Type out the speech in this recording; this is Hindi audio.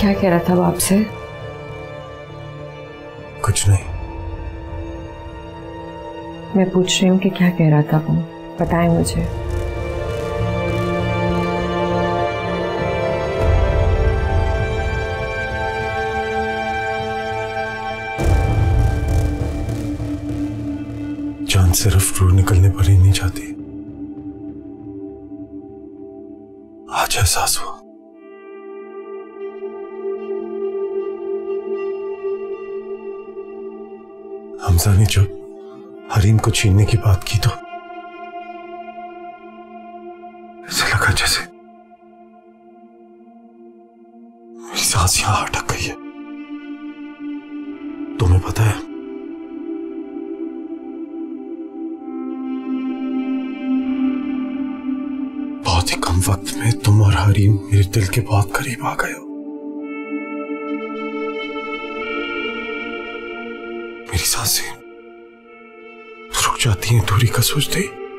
क्या कह रहा था वो आपसे? कुछ नहीं। मैं पूछ रही हूँ कि क्या कह रहा था वो? बताएँ मुझे। जान सिर्फ़ रू निकलने पर ही नहीं जाती आज एहसास हुआ। हमजा ने जब हरीम को छीनने की बात की तो ऐसे लगा जैसे मेरी सांस यहाँ अटक गई है। तुम्हें पता है? बहुत ही कम वक्त में तुम और हरीम मेरे दिल के बहुत करीब आ गए हो। मेरी साँसें रुक जाती हैं दूरी का सोचते ही।